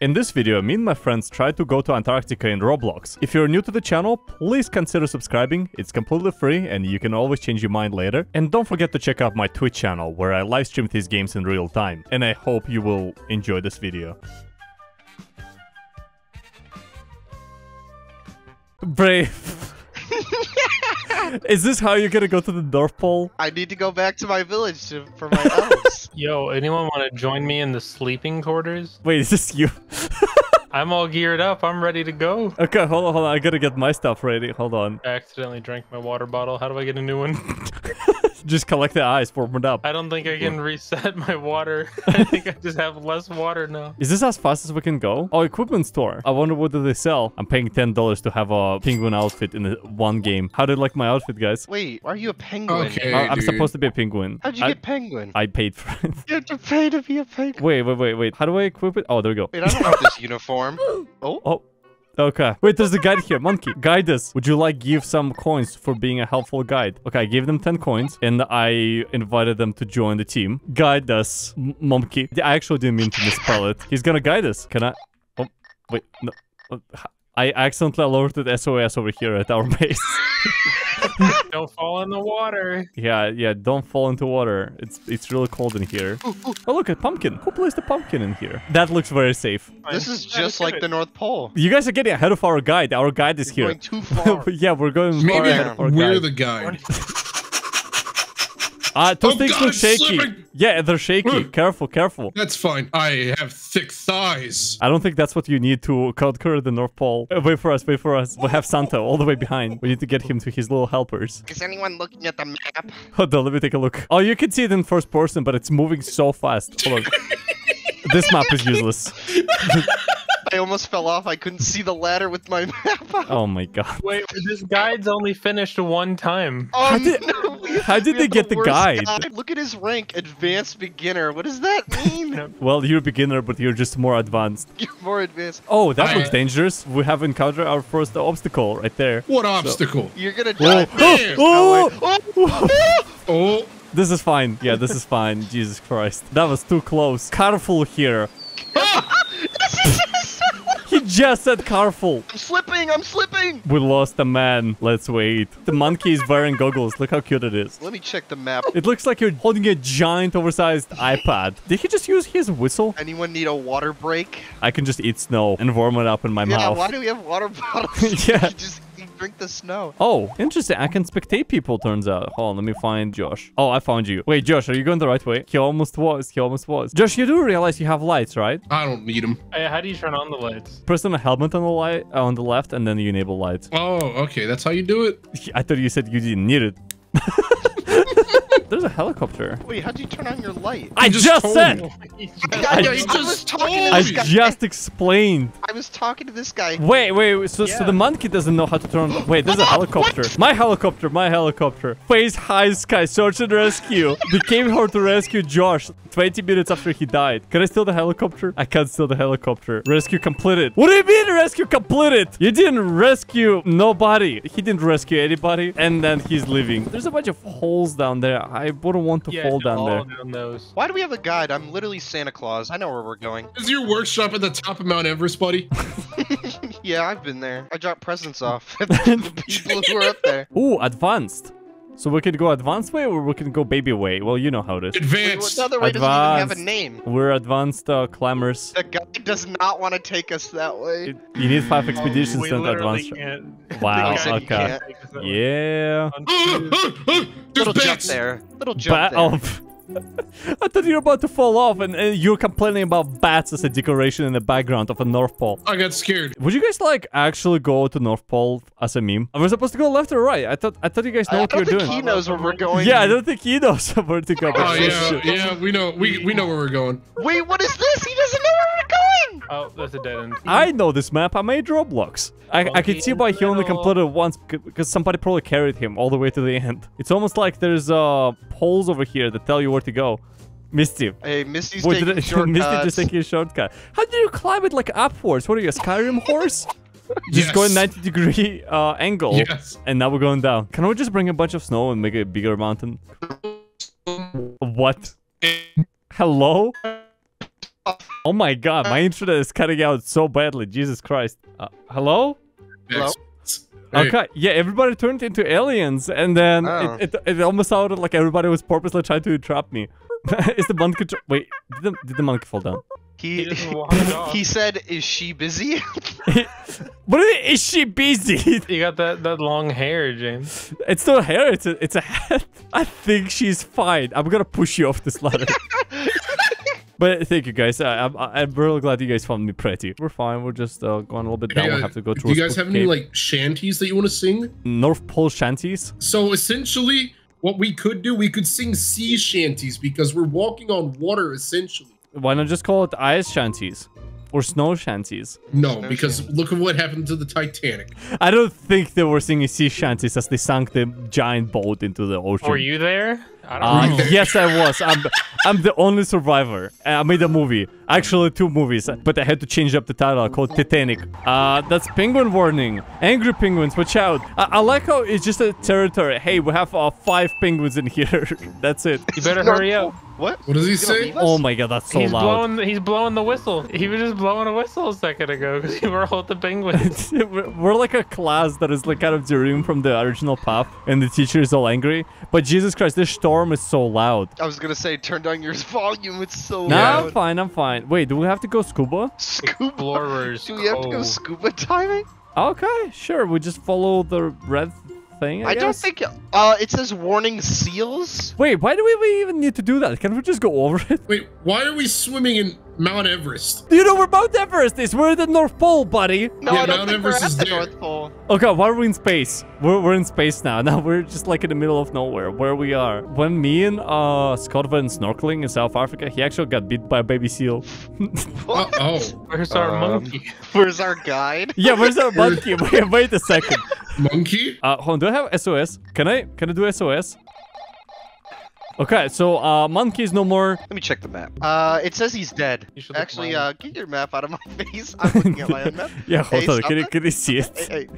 In this video, me and my friends tried to go to Antarctica in Roblox. If you're new to the channel, please consider subscribing. It's completely free and you can always change your mind later. And don't forget to check out my Twitch channel where I live stream these games in real time. And I hope you will enjoy this video. Brave. Is this how you're gonna go to the North Pole? I need to go back to my village to, for my elves. Yo, anyone want to join me in the sleeping quarters? Wait, is this you? I'm all geared up. I'm ready to go. Okay, hold on, hold on. I gotta get my stuff ready. Hold on. I accidentally drank my water bottle. How do I get a new one? Just collect the ice, warm it up. I don't think I can reset my water. I think I just have less water now. Is this as fast as we can go? Oh, equipment store. I wonder what do they sell. I'm paying $10 to have a penguin outfit in the one game. How did you like my outfit, guys? Wait, why are you a penguin? Okay. I- I'm dude. supposed to be a penguin. How'd you I, get penguin? I paid for it. You have to pay to be a penguin. wait, wait, wait, wait. How do I equip it? Oh, there we go. Wait, I don't have this uniform. Oh, Oh. Okay. Wait, there's a guide here. Monkey, guide us. Would you like give some coins for being a helpful guide? Okay, I gave them 10 coins and I invited them to join the team. Guide us, M- Monkey. I actually didn't mean to misspell it. He's gonna guide us. Can I? Oh, wait, no. Oh, I h- I accidentally alerted SOS over here at our base. Don't fall in the water. yeah, yeah, don't fall into water. It's it's really cold in here. Oh, look, a pumpkin. Who placed a pumpkin in here? That looks very safe. this is just like at the. North Pole. You guys are getting ahead of our guide. Our guide is You're here. going too far. yeah, we're going far Maybe ahead of our we're guide. the guide. Ah, those Oh things God, look shaky. slipping. Yeah, they're shaky. Careful, careful. That's fine. I have thick thighs. I don't think that's what you need to conquer the North Pole. Uh, wait for us, wait for us. We have Santa all the way behind. We need to get him to his little helpers. Is anyone looking at the map? Hold on, let me take a look. Oh, you can see it in first person, but it's moving so fast. Hold on. this map is useless. I almost fell off. I couldn't see the ladder with my map. Oh my god. Wait, this guide's only finished one time. Oh, How did- no, we- how did they get the worst guide? Look at his rank, advanced beginner. What does that mean? Well, you're a beginner, but you're just more advanced. You're more advanced. Oh, that I- looks dangerous. We have encountered our first obstacle right there. What obstacle? You're gonna die. Man. Oh, Oh, oh, Oh, This is fine. Yeah, this is fine. Jesus Christ. That was too close. Careful here. Just said careful. I'm slipping. I'm slipping. We lost a man. Let's wait. The monkey is wearing goggles. Look how cute it is. Let me check the map. It looks like you're holding a giant oversized iPad. Did he just use his whistle? Anyone need a water break? I can just eat snow and warm it up in my Yeah, mouth. Yeah, why do we have water bottles? Yeah. Just drink the snow. Oh, interesting. I can spectate people, turns out. Hold on, let me find Josh. Oh, I found you. Wait, Josh, are you going the right way? He almost was. He almost was. Josh, you do realize you have lights, right? I don't need them. Hey, how do you turn on the lights? Press on a helmet on the light uh, on the left, and then you enable lights. Oh, okay. That's how you do it. I thought you said you didn't need it. There's a helicopter. Wait, how'd you turn on your light? I just just, said. I, you I just was talking to I this guy. just explained. I was talking to this guy. Wait, wait. wait, So, so the monkey doesn't know how to turn. On, Wait, there's a helicopter. My helicopter. My helicopter. Face high sky. Search and rescue. We came here to rescue Josh. 20 minutes after he died. Can I steal the helicopter? I can't steal the helicopter. Rescue completed. What do you mean rescue completed? You didn't rescue nobody. He didn't rescue anybody. And then he's leaving. There's a bunch of holes down there. I wouldn't want to Yeah, fall down there. down those. Why do we have a guide? I'm literally Santa Claus. I know where we're going. Is your workshop at the top of Mount Everest, buddy? yeah, I've been there. I dropped presents off at the people who were up there. Ooh, advanced. So we could go advanced way or we can go baby way. Well, you know how it is. Wait, Advanced. the other way doesn't even have a name. We're advanced uh, climbers. The guide does not want to take us that way. It- you need five expeditions we to literally advance. can't. Wow, He said you okay. can't. Yeah. There's Little jump bats. there. Little jump Ba- there. Pff. I thought you were about to fall off and, and you're complaining about bats as a decoration in the background of a North Pole. I got scared. Would you guys like actually go to North Pole as a meme? Are we supposed to go left or right? I thought I thought you guys know I what don't you're think doing. he knows where we're going. Yeah, I don't think he knows where to go. Oh yeah, yeah. We know. We we know where we're going. Wait, what is this? He doesn't know where we're going. Oh, that's a dead end. I know this map. I made Roblox. I, I can see why he only completed it once because somebody probably carried him all the way to the end. It's almost like there's uh poles over here that tell you where to go. Misty. Hey, Misty's Wait, taking did shortcuts. Misty just taking a shortcut. How do you climb it like upwards? What are you, a Skyrim horse? Just Yes. going 90 degree uh, angle. Yes. And now we're going down. Can we just bring a bunch of snow and make a bigger mountain? What? Hello? Oh my god, my internet is cutting out so badly. Jesus Christ. Uh, hello? Hello? Hey, Okay, yeah, everybody turned into aliens, and then Oh. it, it, it almost sounded like everybody was purposely trying to trap me. is the monkey... Tr- Wait, did the, did the monkey fall down? He He just walked off. he said, "Is she busy?" What is, is she busy? You got that that long hair, James. it's not hair, it's a, it's a hat. I think she's fine. I'm gonna push you off this ladder. But thank you guys. I, I'm, I'm really glad you guys found me pretty. We're fine. We're just uh, going a little bit down. Hey, we'll uh, have to go towards. do you guys have spooky any cave. like shanties that you want to sing? North Pole shanties? So essentially, what we could do, we could sing sea shanties because we're walking on water. Essentially, Why not just call it ice shanties? Or snow shanties? no, No because shanties. look at what happened to the Titanic. I don't think they were singing sea shanties as they sank the giant boat into the ocean. Were you there? I Uh, yes, I was. I'm, I'm the only survivor. Uh, I made a movie. Actually, two movies, but I had to change up the title called Titanic. Uh, that's penguin warning. Angry penguins, watch out. I, I like how it's just a territory. Hey, we have uh, five penguins in here. that's it. You better hurry Pole. up. What? What does he say? Oh my god, that's so he's loud. blowing. He's blowing the whistle. He was just blowing a whistle a second ago because you were all at the penguins. we're we're like a class that is like kind of derived from the original path, and the teacher is all angry. But Jesus Christ, this storm is so loud. I was gonna say, turn down your volume. It's so No, loud. I'm fine. I'm fine. Wait, do we have to go scuba? Scuba. Explorers Do we have to go scuba diving? Okay, sure. We just follow the red thing. I, I, don't think. Uh, it says warning seals. Wait, why do we even need to do that? Can we just go over it? Wait, why are we swimming in Mount Everest? Do you know where Mount Everest is? We're at the North Pole, buddy. No, Yeah, I don't Mount think Everest we're is at the there. North Pole. Okay, why are we in space? We're, we're in space now. Now we're just like in the middle of nowhere, where we are. When me and uh, Scott went snorkeling in South Africa, he actually got bit by a baby seal. Uh, oh, Where's our Um, monkey? Where's our guide? yeah, where's our monkey? Wait, wait a second. monkey? Uh, hold on, do I have SOS? Can I can I do SOS? Okay, so uh, monkey is no more. Let me check the map. Uh, it says he's dead. You should Actually, uh, get your map out of my face. I'm looking at my own map. Yeah, hold Hey, on. stop Can you, can you see it? Hey,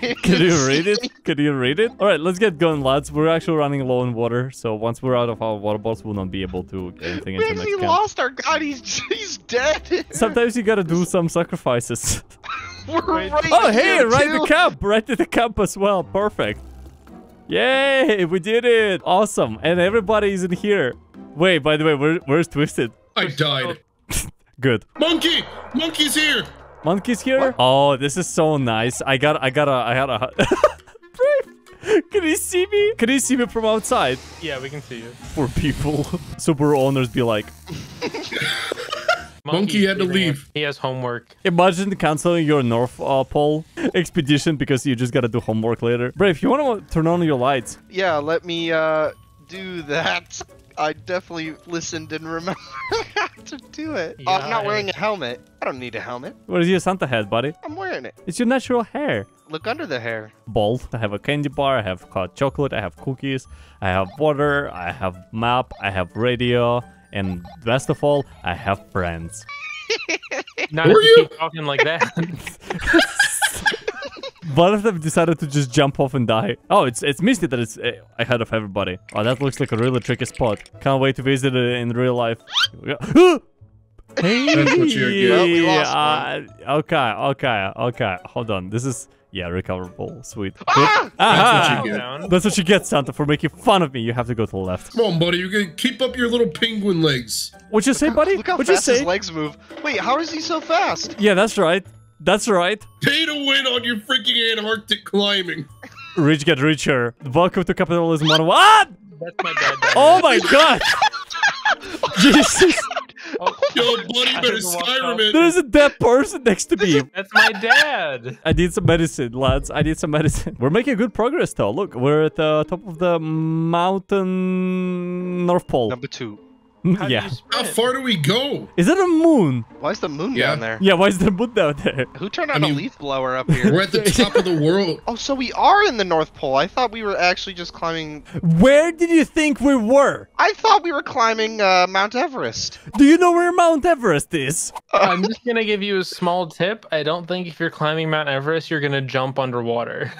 hey. Can you see read me? it? Can you read it? All right, let's get going, lads. We're actually running low on water, so once we're out of our water bottles, we'll not be able to get anything We into the actually next camp. lost our guide. He's he's dead. Sometimes you gotta do some sacrifices. We're Wait. right oh, hey, right too. the camp, right to the camp as well. Perfect. Yay, we did it. Awesome, and everybody is in here. Wait, by the way, where, where's Twisted? I died. Good. Monkey! Monkey's here! Monkey's here. Oh, this is so nice. I got, I got a, I had a. Brave. Can you see me? Can you see me from outside? Yeah, we can see you. Poor people. Super owners be like, Monkey had to leave. He has homework. imagine canceling your North uh, Pole expedition because you just gotta do homework later. Brave, you wanna turn on your lights? Yeah, let me uh do that. I definitely listened and remember how to do it. Uh, I'm not wearing a helmet. I don't need a helmet. Where's your Santa hat, buddy? I'm wearing it. It's your natural hair. Look under the hair. Bald. I have a candy bar. I have hot chocolate. I have cookies. I have water. I have map. I have radio. And best of all, I have friends. Not Were if you you? keep talking like that. One of them decided to just jump off and die. Oh, it's it's Misty that is uh, ahead of everybody. Oh, that looks like a really tricky spot. Can't wait to visit it in real life. hey, That's what you get. Well, we lost uh, okay, okay, okay. Hold on. This is yeah, recoverable. Sweet. Ah! Aha! what ah. you get. That's what you get, Santa, for making fun of me. You have to go to the left. Come on, buddy. You can keep up your little penguin legs. What'd you say, buddy? Look how What'd you fast his say? legs move. Wait, how is he so fast? Yeah, that's right. That's right. Pay to win on your freaking Antarctic climbing. Rich get richer. Welcome to capitalism on what? Ah! That's my dad. down Oh my god! Jesus! Oh, Yo, buddy, you I better just walked Skyrim off. it. There's a dead person next to me. That's my dad. I need some medicine, lads. I need some medicine. We're making good progress, though. Look, we're at the top of the mountain North Pole. Number two. How yeah. How far do we go? Is that a moon? Why is the moon Yeah. down there? Yeah, why is the a moon down there? Who turned I on mean- a leaf blower up here? We're at the top of the world. oh, so we are in the North Pole. I thought we were actually just climbing. Where did you think we were? I thought we were climbing uh, Mount Everest. Do you know where Mount Everest is? I'm just gonna give you a small tip. I don't think if you're climbing Mount Everest, you're gonna jump underwater.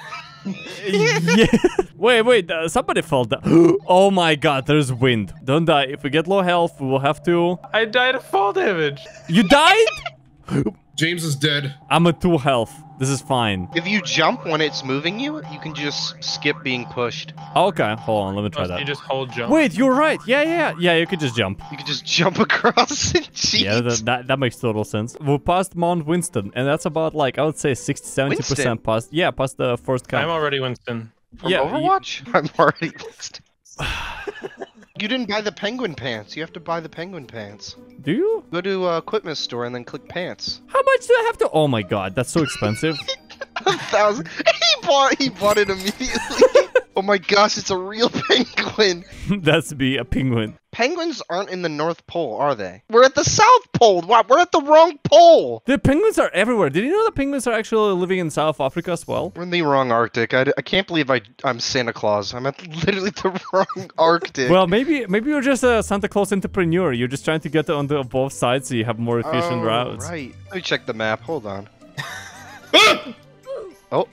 yeah. Wait, wait. Uh, somebody fell down. oh my god, there's wind. Don't die. If we get low health, we will have to. I died of fall damage. You died? James is dead. I'm at two health. This is fine. If you jump when it's moving you, you can just skip being pushed. Oh, okay, hold on. Let me try oh, Must you that. just hold jump. Wait, you're right. Yeah, yeah, yeah. You could just jump. You could just jump across and cheat. Yeah, that, that, that makes total sense. We passed Mount Winston, and that's about like, I would say 60 70% past. Yeah, past the first I'm already Winston. From Yeah, you- Overwatch? I'm already listed. you didn't buy the penguin pants. You have to buy the penguin pants. Do you? Go to uh, equipment store and then click pants. How much do I have to? Oh my god, that's so expensive. A thousand. He bought. He bought it immediately. oh my gosh! It's a real penguin. that's be a penguin. Penguins aren't in the North Pole, are they? We're at the South Pole. Wow, we're at the wrong pole. The penguins are everywhere. Did you know the penguins are actually living in South Africa as well? We're in the wrong Arctic. I, I can't believe I I'm Santa Claus. I'm at literally the wrong Arctic. Well, maybe maybe you're just a Santa Claus entrepreneur. You're just trying to get on the both sides so you have more efficient oh, routes. Right. Let me check the map. Hold on. Oh.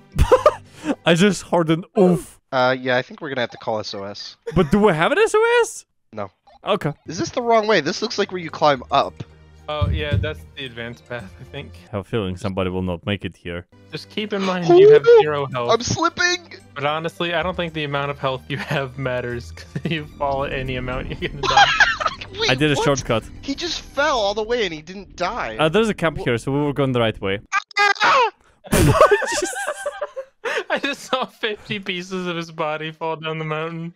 I just heard an oof. Uh, yeah, I think we're gonna have to call SOS. But do we have an SOS? No. Okay. Is this the wrong way? This looks like where you climb up. Oh yeah, that's the advanced path, I think. I have a feeling somebody will not make it here. Just keep in mind you have zero health. I'm slipping. But honestly, I don't think the amount of health you have matters. Cause if you fall at any amount, you're gonna die. Wait, I did a what? shortcut. He just fell all the way and he didn't die. Uh, there's a camp here, so we were going the right way. I just saw 50 pieces of his body fall down the mountain.